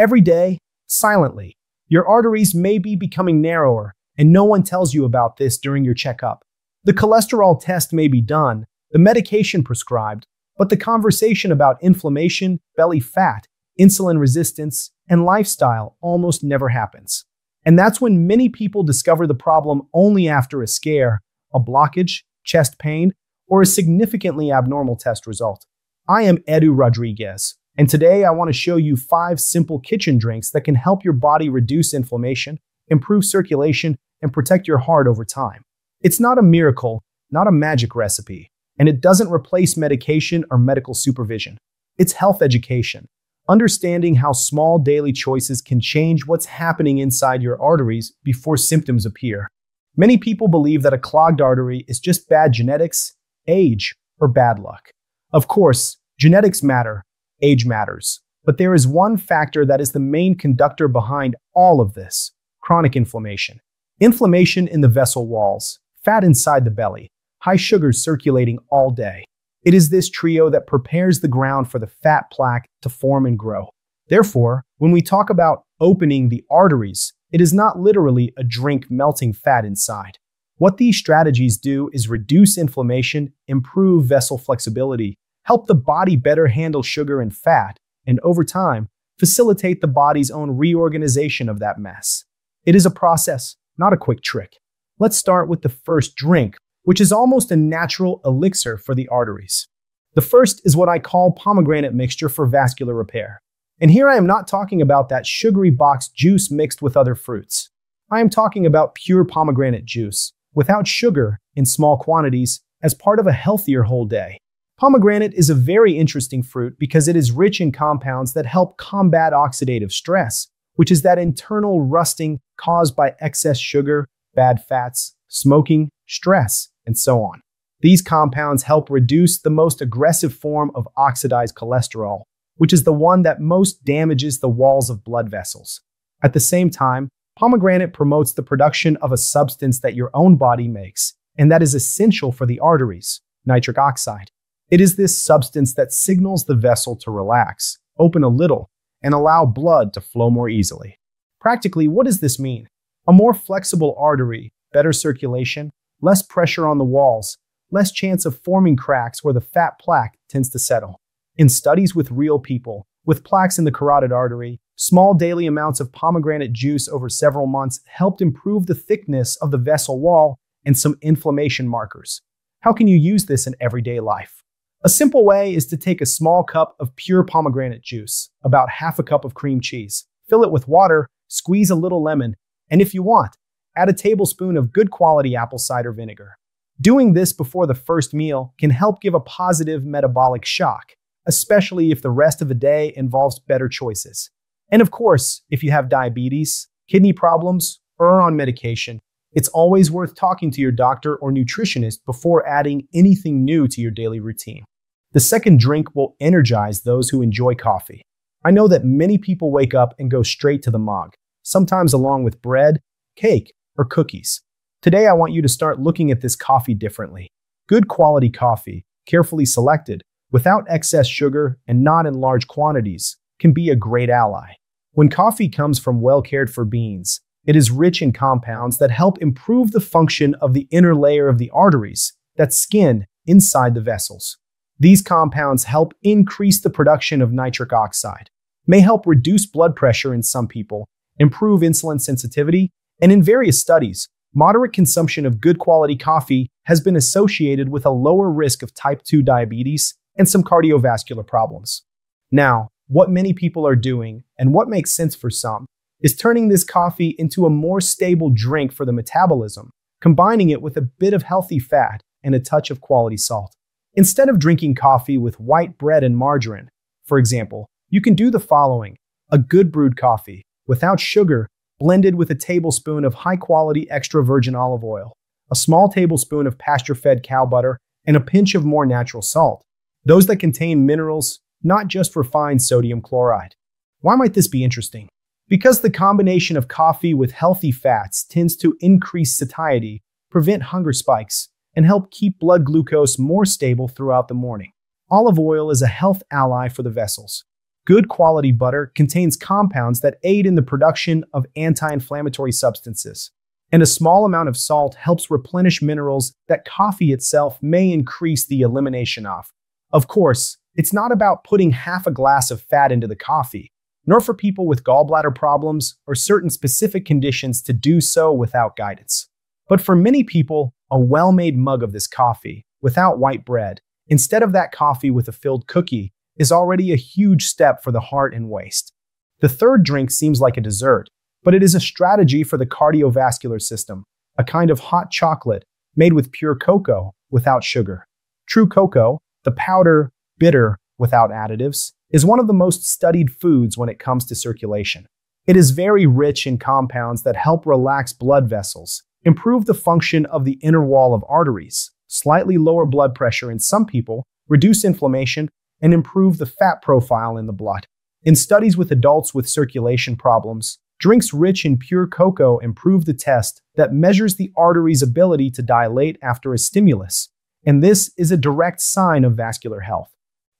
Every day, silently, your arteries may be becoming narrower, and no one tells you about this during your checkup. The cholesterol test may be done, the medication prescribed, but the conversation about inflammation, belly fat, insulin resistance, and lifestyle almost never happens. And that's when many people discover the problem only after a scare, a blockage, chest pain, or a significantly abnormal test result. I am Edu Rodrigues, and today I want to show you five simple kitchen drinks that can help your body reduce inflammation, improve circulation, and protect your heart over time. It's not a miracle, not a magic recipe, and it doesn't replace medication or medical supervision. It's health education, understanding how small daily choices can change what's happening inside your arteries before symptoms appear. Many people believe that a clogged artery is just bad genetics, age, or bad luck. Of course, genetics matter, age matters. But there is one factor that is the main conductor behind all of this chronic inflammation. Inflammation in the vessel walls, fat inside the belly, high sugars circulating all day. It is this trio that prepares the ground for the fat plaque to form and grow. Therefore, when we talk about opening the arteries, it is not literally a drink melting fat inside. What these strategies do is reduce inflammation, improve vessel flexibility, help the body better handle sugar and fat, and over time, facilitate the body's own reorganization of that mess. It is a process, not a quick trick. Let's start with the first drink, which is almost a natural elixir for the arteries. The first is what I call pomegranate mixture for vascular repair. And here I am not talking about that sugary box juice mixed with other fruits. I am talking about pure pomegranate juice, without sugar, in small quantities, as part of a healthier whole day. Pomegranate is a very interesting fruit because it is rich in compounds that help combat oxidative stress, which is that internal rusting caused by excess sugar, bad fats, smoking, stress, and so on. These compounds help reduce the most aggressive form of oxidized cholesterol, which is the one that most damages the walls of blood vessels. At the same time, pomegranate promotes the production of a substance that your own body makes, and that is essential for the arteries, nitric oxide. It is this substance that signals the vessel to relax, open a little, and allow blood to flow more easily. Practically, what does this mean? A more flexible artery, better circulation, less pressure on the walls, less chance of forming cracks where the fat plaque tends to settle. In studies with real people, with plaques in the carotid artery, small daily amounts of pomegranate juice over several months helped improve the thickness of the vessel wall and some inflammation markers. How can you use this in everyday life? A simple way is to take a small cup of pure pomegranate juice, about half a cup of cream cheese, fill it with water, squeeze a little lemon, and if you want, add a tablespoon of good quality apple cider vinegar. Doing this before the first meal can help give a positive metabolic shock, especially if the rest of the day involves better choices. And of course, if you have diabetes, kidney problems, or are on medication, it's always worth talking to your doctor or nutritionist before adding anything new to your daily routine. The second drink will energize those who enjoy coffee. I know that many people wake up and go straight to the mug, sometimes along with bread, cake, or cookies. Today, I want you to start looking at this coffee differently. Good quality coffee, carefully selected, without excess sugar and not in large quantities, can be a great ally. When coffee comes from well cared for beans, it is rich in compounds that help improve the function of the inner layer of the arteries, that skin inside the vessels. These compounds help increase the production of nitric oxide, may help reduce blood pressure in some people, improve insulin sensitivity, and in various studies, moderate consumption of good quality coffee has been associated with a lower risk of type 2 diabetes and some cardiovascular problems. Now, what many people are doing, and what makes sense for some, is turning this coffee into a more stable drink for the metabolism, combining it with a bit of healthy fat and a touch of quality salt. Instead of drinking coffee with white bread and margarine, for example, you can do the following a good brewed coffee without sugar, blended with a tablespoon of high quality extra virgin olive oil, a small tablespoon of pasture fed cow butter, and a pinch of more natural salt. Those that contain minerals, not just refined sodium chloride. Why might this be interesting? Because the combination of coffee with healthy fats tends to increase satiety, prevent hunger spikes, and help keep blood glucose more stable throughout the morning. Olive oil is a health ally for the vessels. good quality butter contains compounds that aid in the production of anti inflammatory substances. And a small amount of salt helps replenish minerals that coffee itself may increase the elimination of. Of course, it's not about putting half a glass of fat into the coffee, nor for people with gallbladder problems or certain specific conditions to do so without guidance. But for many people, a well made mug of this coffee, without white bread, instead of that coffee with a filled cookie, is already a huge step for the heart and waist. The third drink seems like a dessert, but it is a strategy for the cardiovascular system, a kind of hot chocolate made with pure cocoa without sugar. True cocoa, the powder, bitter, without additives, is one of the most studied foods when it comes to circulation. It is very rich in compounds that help relax blood vessels, improve the function of the inner wall of arteries, slightly lower blood pressure in some people, reduce inflammation, and improve the fat profile in the blood. In studies with adults with circulation problems, drinks rich in pure cocoa improve the test that measures the artery's ability to dilate after a stimulus, and this is a direct sign of vascular health.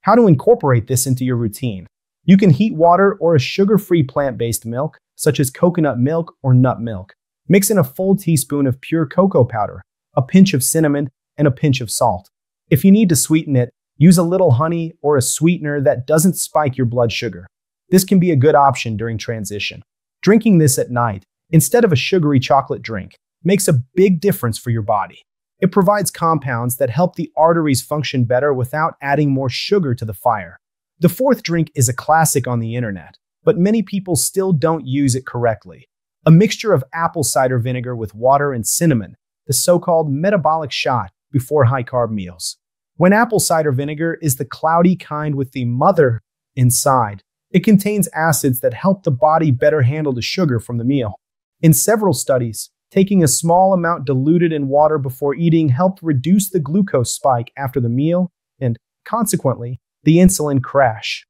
How to incorporate this into your routine. You can heat water or a sugar free plant based milk, such as coconut milk or nut milk. Mix in a full teaspoon of pure cocoa powder, a pinch of cinnamon, and a pinch of salt. If you need to sweeten it, use a little honey or a sweetener that doesn't spike your blood sugar. This can be a good option during transition. Drinking this at night, instead of a sugary chocolate drink, makes a big difference for your body. It provides compounds that help the arteries function better without adding more sugar to the fire. The fourth drink is a classic on the internet, but many people still don't use it correctly. A mixture of apple cider vinegar with water and cinnamon, the so called metabolic shot before high carb meals. When apple cider vinegar is the cloudy kind with the mother inside, it contains acids that help the body better handle the sugar from the meal. In several studies, Taking a small amount diluted in water before eating helped reduce the glucose spike after the meal and, consequently, the insulin crash.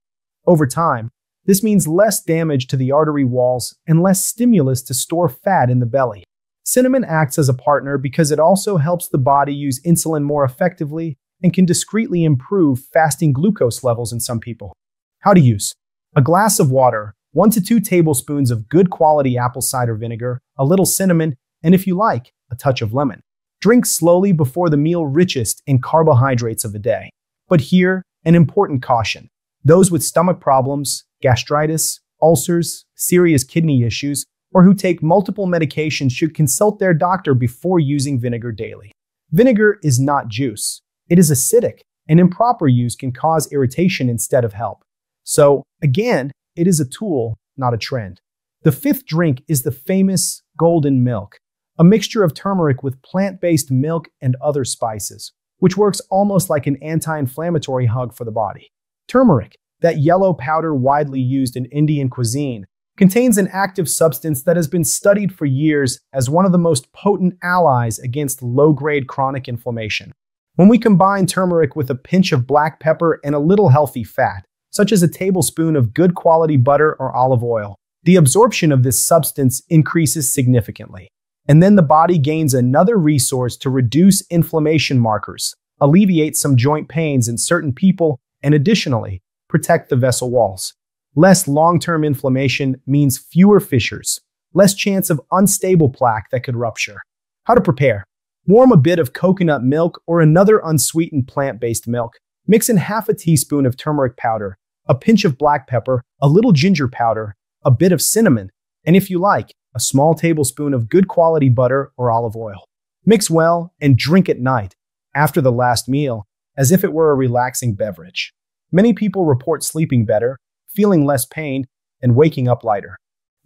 Over time, this means less damage to the artery walls and less stimulus to store fat in the belly. Cinnamon acts as a partner because it also helps the body use insulin more effectively and can discreetly improve fasting glucose levels in some people. How to use a glass of water, 1 to 2 tablespoons of good quality apple cider vinegar, a little cinnamon, and if you like, a touch of lemon. Drink slowly before the meal richest in carbohydrates of the day. But here, an important caution. Those with stomach problems, gastritis, ulcers, serious kidney issues, or who take multiple medications should consult their doctor before using vinegar daily. Vinegar is not juice. It is acidic, and improper use can cause irritation instead of help. So, again, it is a tool, not a trend. The fifth drink is the famous golden milk a mixture of turmeric with plant based milk and other spices, which works almost like an anti inflammatory hug for the body. Turmeric, that yellow powder widely used in Indian cuisine, contains an active substance that has been studied for years as one of the most potent allies against low grade chronic inflammation. When we combine turmeric with a pinch of black pepper and a little healthy fat, such as a tablespoon of good quality butter or olive oil, the absorption of this substance increases significantly. And then the body gains another resource to reduce inflammation markers, alleviate some joint pains in certain people, and additionally, protect the vessel walls. Less long term inflammation means fewer fissures, less chance of unstable plaque that could rupture. How to prepare? Warm a bit of coconut milk or another unsweetened plant based milk. Mix in half a teaspoon of turmeric powder, a pinch of black pepper, a little ginger powder, a bit of cinnamon, and if you like, a small tablespoon of good quality butter or olive oil. Mix well and drink at night, after the last meal, as if it were a relaxing beverage. Many people report sleeping better, feeling less pain, and waking up lighter.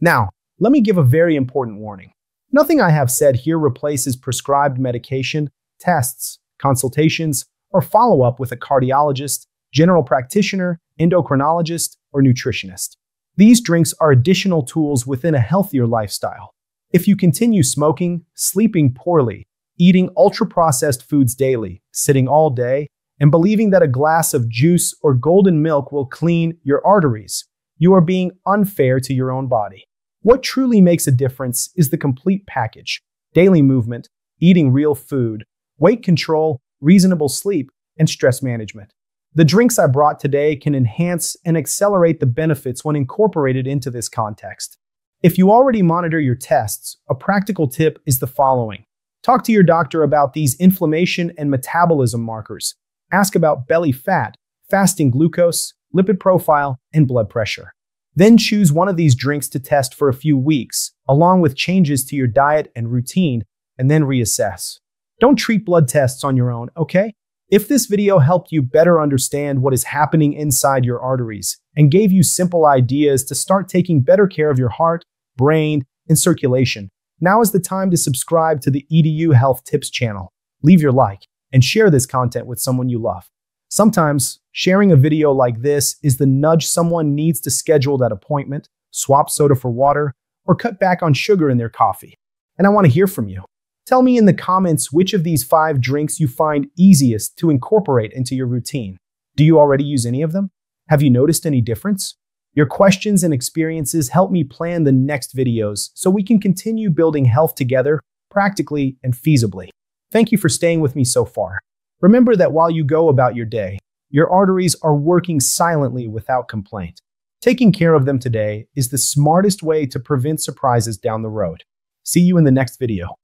Now, let me give a very important warning. Nothing I have said here replaces prescribed medication, tests, consultations, or follow up with a cardiologist, general practitioner, endocrinologist, or nutritionist. These drinks are additional tools within a healthier lifestyle. If you continue smoking, sleeping poorly, eating ultra processed foods daily, sitting all day, and believing that a glass of juice or golden milk will clean your arteries, you are being unfair to your own body. What truly makes a difference is the complete package daily movement, eating real food, weight control, reasonable sleep, and stress management. The drinks I brought today can enhance and accelerate the benefits when incorporated into this context. If you already monitor your tests, a practical tip is the following. Talk to your doctor about these inflammation and metabolism markers. Ask about belly fat, fasting glucose, lipid profile, and blood pressure. Then choose one of these drinks to test for a few weeks, along with changes to your diet and routine, and then reassess. Don't treat blood tests on your own, okay? If this video helped you better understand what is happening inside your arteries and gave you simple ideas to start taking better care of your heart, brain, and circulation, now is the time to subscribe to the EDU Health Tips channel, leave your like, and share this content with someone you love. Sometimes, sharing a video like this is the nudge someone needs to schedule that appointment, swap soda for water, or cut back on sugar in their coffee. And I want to hear from you. Tell me in the comments which of these five drinks you find easiest to incorporate into your routine. Do you already use any of them? Have you noticed any difference? Your questions and experiences help me plan the next videos so we can continue building health together, practically and feasibly. Thank you for staying with me so far. Remember that while you go about your day, your arteries are working silently without complaint. Taking care of them today is the smartest way to prevent surprises down the road. See you in the next video.